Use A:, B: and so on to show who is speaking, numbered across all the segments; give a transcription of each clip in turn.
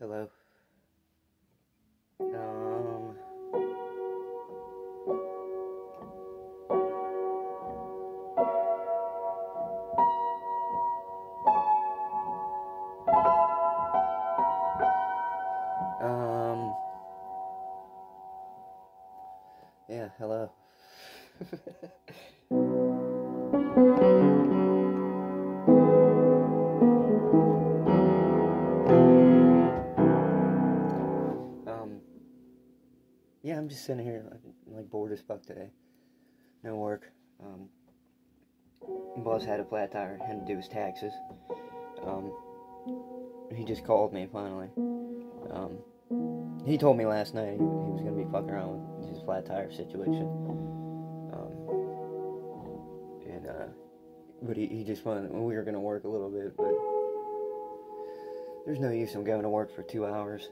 A: Hello. Um. Um. Yeah, hello. I'm just sitting here like, bored as fuck today. No work. Um. Boss had a flat tire, had to do his taxes. Um. He just called me finally. Um. He told me last night he, he was gonna be fucking around with his flat tire situation. Um, and uh, but he, he just wanted we were gonna work a little bit, but there's no use in going to work for two hours.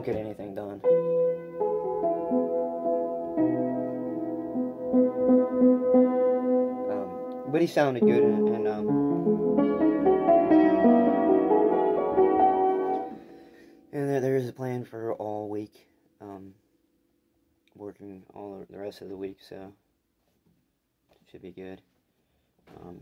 A: Won't get anything done. Um, but he sounded good and, and um, And there, there is a plan for all week. Um, working all the rest of the week, so should be good. Um,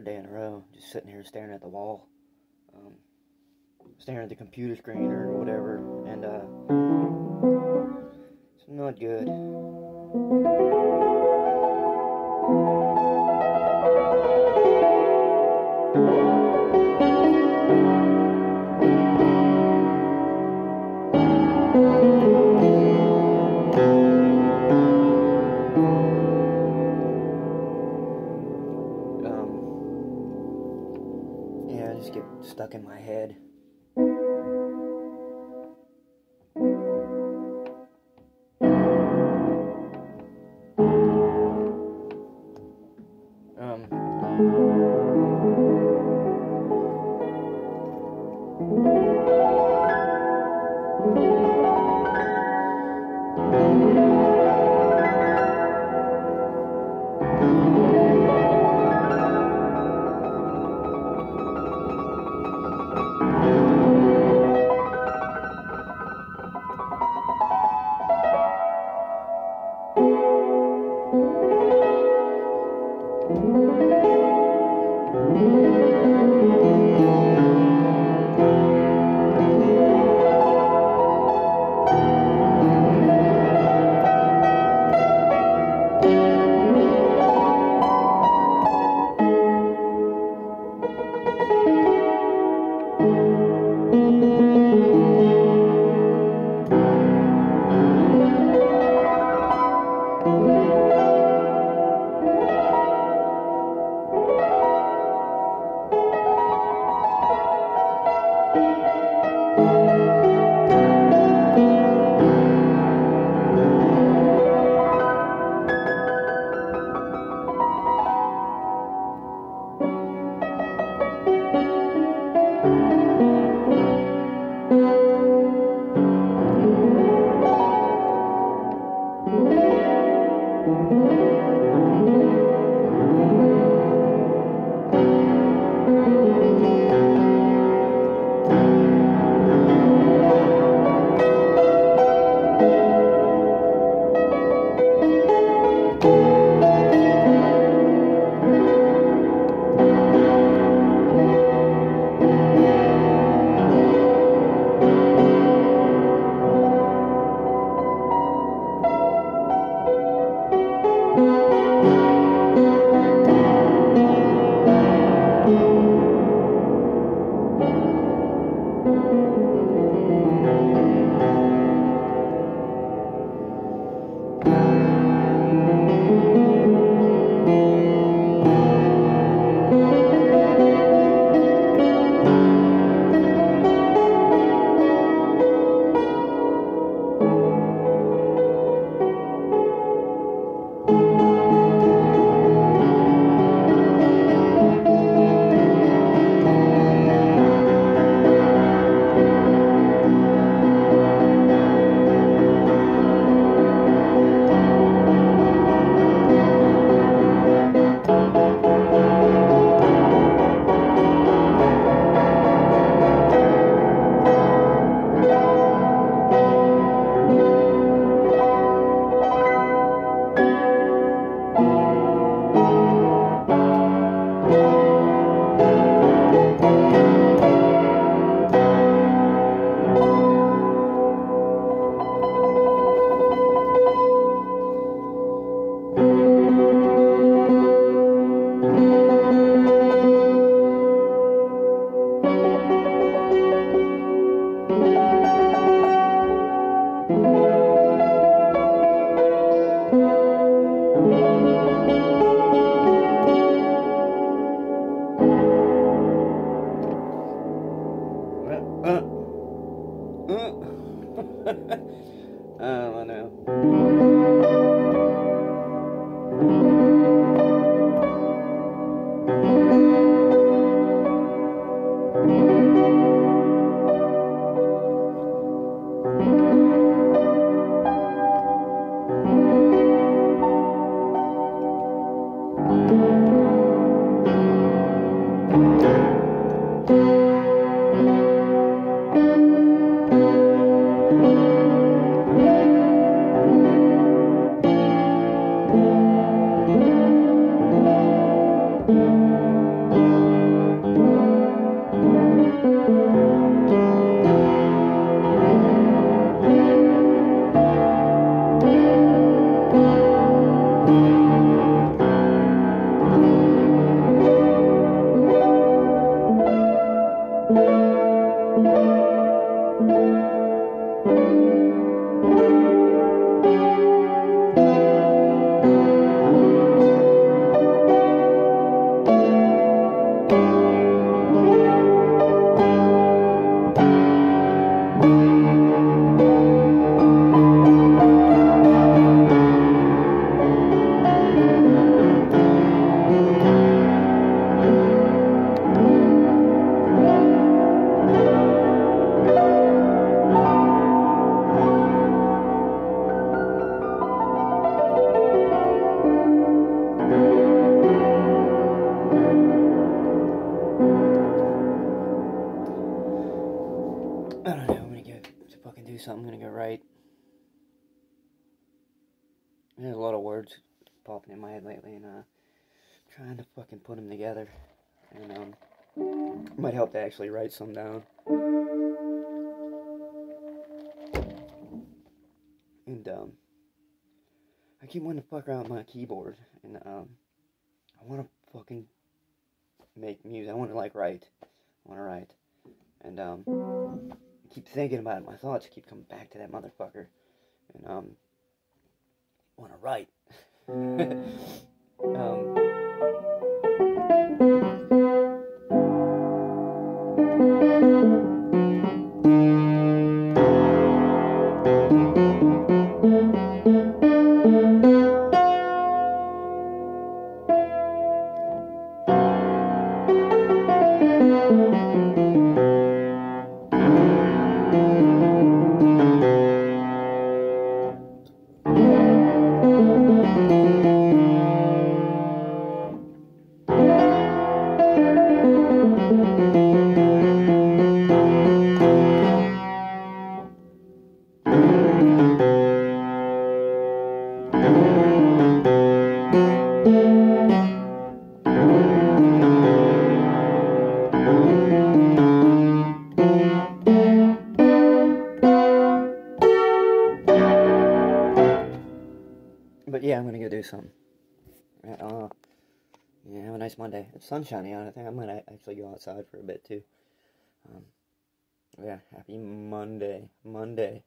A: third day in a row, just sitting here staring at the wall. Um, staring at the computer screen or whatever, and uh, it's not good. just get stuck in my head. Um. Música I don't know. Write. There's a lot of words popping in my head lately, and uh, trying to fucking put them together, and um, might help to actually write some down. And um, I keep wanting to fuck around my keyboard, and um, I want to fucking make music. I want to like write. I want to write, and um keep thinking about it. My thoughts keep coming back to that motherfucker. And, um, want to write. um, I'm gonna go do something. Uh, yeah, have a nice Monday. It's sunshiny out. I think I'm gonna actually go outside for a bit too. Um, yeah, happy Monday. Monday.